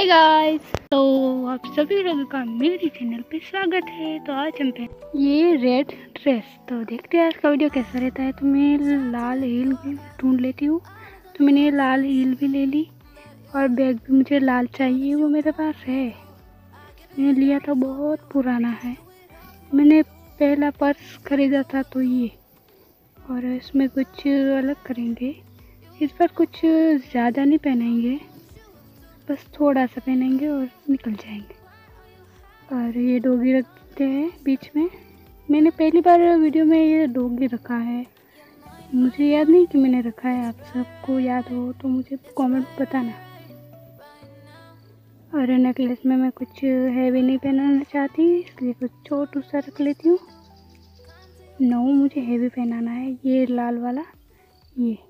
Hi guys तो आप सभी लोगों का मेरे चैनल पे स्वागत है। तो आज हम पे ये रेड ड्रेस तो देखते हैं आज का वीडियो कैसा रहता है। तो मैं लाल हील भी ढूंढ लेती हूँ। तो मैंने लाल हील भी ले ली और बैग भी मुझे लाल चाहिए, वो मेरे पास है। मैंने लिया था, बहुत पुराना है। मैंने पहला पर्स ख़रीदा था तो ये। और इसमें कुछ अलग करेंगे। इस पर कुछ ज़्यादा नहीं पहनेंगे बस थोड़ा सा पहनेंगे और निकल जाएँगे। और ये डोगी रखते हैं बीच में। मैंने पहली बार वीडियो में ये डोगी रखा है। मुझे याद नहीं कि मैंने रखा है। आप सबको याद हो तो मुझे कमेंट बताना। और नेकलेस में मैं कुछ हैवी नहीं पहनाना चाहती, इसलिए कुछ छोटू सा रख लेती हूँ। नो मुझे हैवी पहनाना है। ये लाल वाला, ये।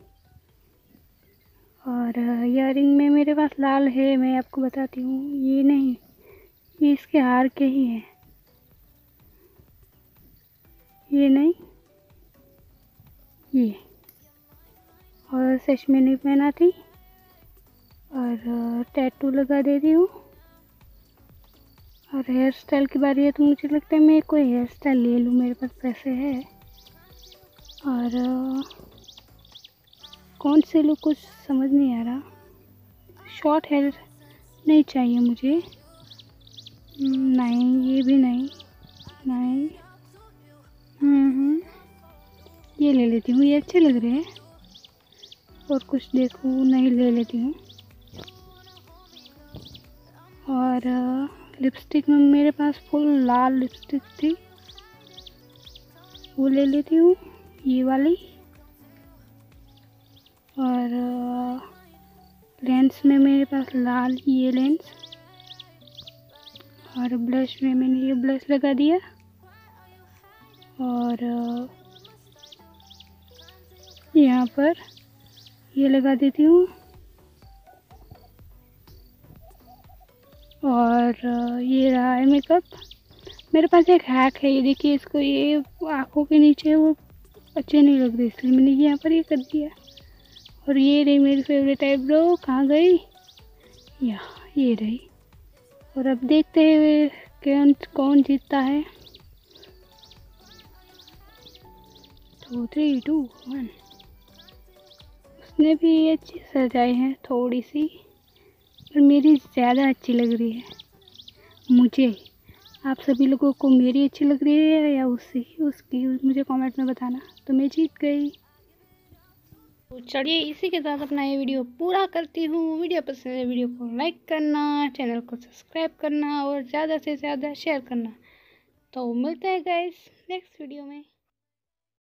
और इयर में मेरे पास लाल है, मैं आपको बताती हूँ, ये नहीं, ये इसके हार के ही हैं। ये नहीं, ये, और सच में नहीं पहना थी, और टैटू लगा देती हूँ। और हेयर स्टाइल की बारी है तो मुझे लगता है मैं कोई हेयर स्टाइल ले लूँ, मेरे पास पैसे है। और कौन से लुक कुछ समझ नहीं आ रहा। शॉर्ट हेयर नहीं चाहिए मुझे। नहीं ये भी नहीं। नहीं। हम्म, हम्म। ये ले लेती हूँ ये अच्छे लग रहे हैं। और कुछ देखूँ नहीं ले लेती हूँ। और लिपस्टिक में मेरे पास फुल लाल लिपस्टिक थी। वो ले लेती हूँ ये वाली। और लेंस में मेरे पास लाल ये लेंस और ब्लश में मैंने ये ब्लश लगा दिया। और यहाँ पर ये लगा देती हूँ। और ये रहा है मेकअप मेरे पास एक हैक है, ये देखिए, इसको ये आँखों के नीचे वो अच्छे नहीं लग रहे इसलिए मैंने यहाँ पर ये कर दिया। और ये रही मेरी फेवरेट आईब्रो कहाँ गई? या ये रही। और अब देखते हैं कौन कौन जीतता है। टू थ्री टू वन उसने भी अच्छी सजाई है थोड़ी सी पर मेरी ज़्यादा अच्छी लग रही है। मुझे, आप सभी लोगों को मेरी अच्छी लग रही है या उसकी उसकी, मुझे कमेंट में बताना। तो मैं जीत गई। तो चलिए इसी के साथ अपना ये वीडियो पूरा करती हूँ। वीडियो पसंद है वीडियो को लाइक करना, चैनल को सब्सक्राइब करना और ज़्यादा से ज़्यादा शेयर करना। तो मिलते हैं गाइस नेक्स्ट वीडियो में।